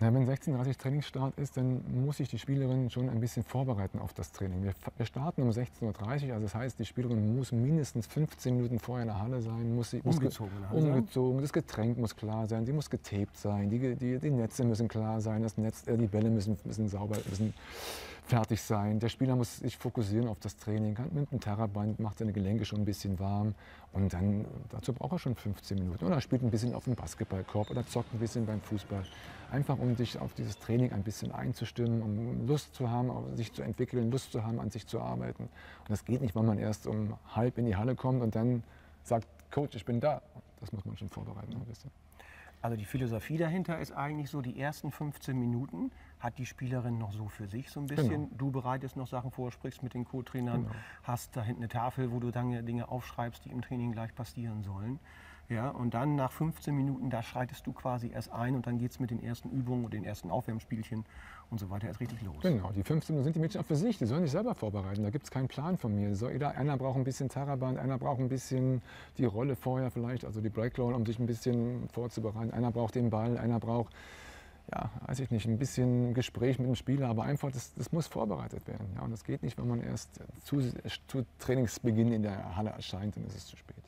Na, wenn 16.30 Trainingsstart ist, dann muss sich die Spielerin schon ein bisschen vorbereiten auf das Training. Wir, wir starten um 16.30 Uhr, also das heißt, die Spielerin muss mindestens 15 Minuten vorher in der Halle sein, muss sie umgezogen, muss, umgezogen das Getränk muss klar sein, sie muss getaped sein, die, die, die Netze müssen klar sein, das Netz, äh, die Bälle müssen, müssen sauber, müssen fertig sein. Der Spieler muss sich fokussieren auf das Training, mit einem Terraband macht seine Gelenke schon ein bisschen warm und dann dazu braucht er schon 15 Minuten oder spielt ein bisschen auf dem Basketballkorb oder zockt ein bisschen beim Fußball. Einfach um sich auf dieses Training ein bisschen einzustimmen, um Lust zu haben, sich zu entwickeln, Lust zu haben, an sich zu arbeiten. Und das geht nicht, wenn man erst um halb in die Halle kommt und dann sagt, Coach, ich bin da. Das muss man schon vorbereiten ein bisschen. Also die Philosophie dahinter ist eigentlich so, die ersten 15 Minuten hat die Spielerin noch so für sich so ein bisschen. Genau. Du bereitest noch Sachen vor, sprichst mit den Co-Trainern, genau. hast da hinten eine Tafel, wo du dann Dinge aufschreibst, die im Training gleich passieren sollen. Ja, und dann nach 15 Minuten, da schreitest du quasi erst ein und dann geht es mit den ersten Übungen und den ersten Aufwärmspielchen und so weiter erst richtig los. Genau, die 15 Minuten sind die Mädchen auch für sich, die sollen sich selber vorbereiten. Da gibt es keinen Plan von mir. So, einer braucht ein bisschen Terraband, einer braucht ein bisschen die Rolle vorher vielleicht, also die Breakroll, um sich ein bisschen vorzubereiten. Einer braucht den Ball, einer braucht ja, weiß ich nicht, ein bisschen Gespräch mit dem Spieler, aber einfach, das, das muss vorbereitet werden. Ja, und das geht nicht, wenn man erst zu, zu Trainingsbeginn in der Halle erscheint, dann ist es zu spät.